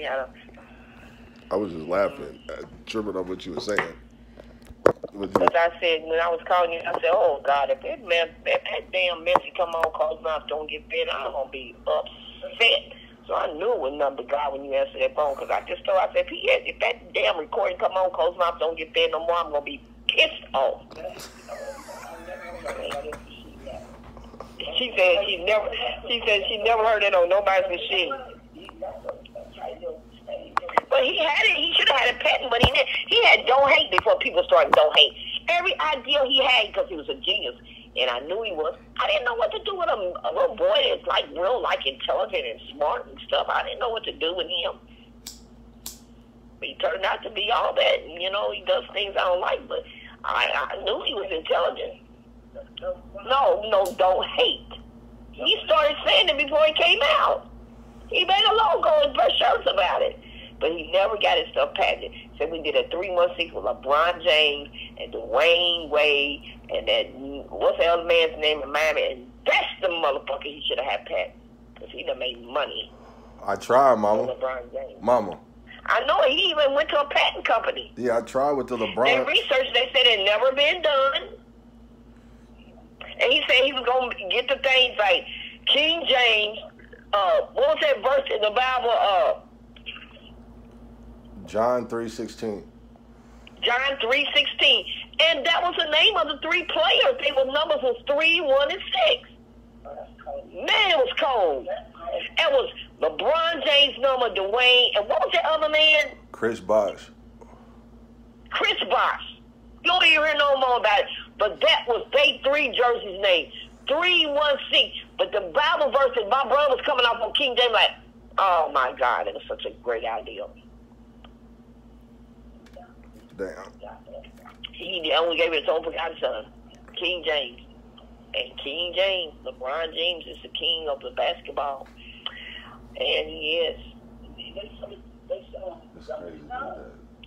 me to. I was just laughing, uh, tripping on what you were saying. Because I said, when I was calling you, I said, oh, God, if that, man, if that damn Messi come on cause mouth don't get fed, I'm going to be upset. So I knew it was number God when you answered that phone because I just told I said, P.S., if that damn recording come on cause mouth don't get fed no more, I'm going to be pissed off. She said she never, she said she never heard it on nobody's machine. But he had it. He should have had a patent, but he didn't. He had don't hate before people started don't hate. Every idea he had because he was a genius, and I knew he was. I didn't know what to do with a, a little boy that's like real, like intelligent and smart and stuff. I didn't know what to do with him. He turned out to be all that. You know, he does things I don't like, but I, I knew he was intelligent. No, no, don't hate. He started saying it before he came out. He made a logo and press shirts about it. But he never got his stuff patented. So we did a three month sequel with LeBron James and Dwyane Wade and that what's the other man's name in Miami? And that's the motherfucker he should have had patent. Because he done made money I tried, mama. LeBron James. Mama. I know he even went to a patent company. Yeah, I tried with the They LeBron. researched, they said it never been done. And he said he was going to get the things like King James, uh, what was that verse in the Bible? Uh, John three sixteen. John 3.16. And that was the name of the three players. They were numbers was 3, 1, and 6. Man, it was cold. It was LeBron James number, Dwyane, and what was the other man? Chris Bosh. Chris Bosh. You don't even hear no more about it. But that was they three jerseys name. 316. But the Bible verse that my brother was coming off on King James like, oh my God, it was such a great idea. Damn. He only gave his own forgotten son, King James. And King James, LeBron James is the king of the basketball. And he is.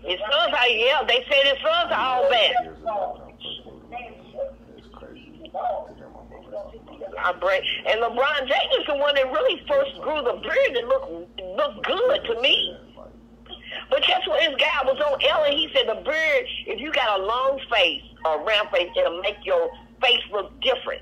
His sons are, yeah, they said his sons are all bad. I break. And LeBron James is the one that really first grew the beard that looked looked good to me. But guess what? This guy was on Ellen. He said the beard, if you got a long face or a round face, it'll make your face look different.